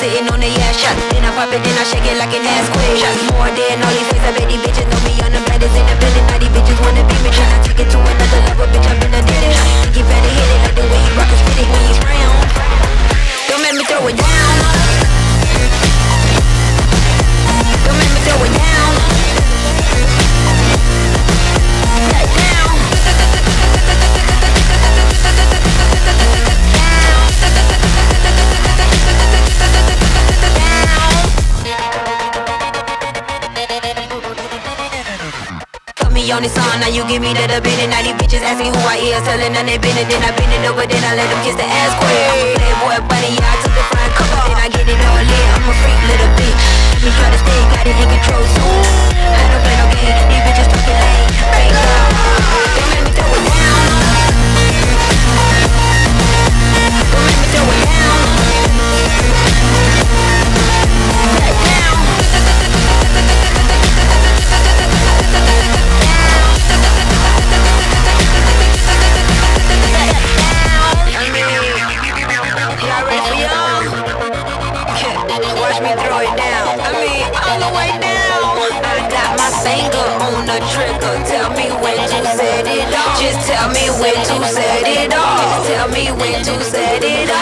sitting on ass. Then I pop it, then I shake it like an ass. Shots more than all these face, I bet me on this song, now you give me that a bit Now these bitches asking who I is, telling them they been it Then I bend it over, then I let them kiss the ass queen I'm a playboy bunny, yeah, I took the front cover. Then I get it all in, I'm a freak little bitch. Let me try to stay, got it in control soon Watch me throw it down. I mean, all the way down. I got my finger on the trigger. Tell me when to set it off. Just tell me when to set it off. Just tell me when to set it off.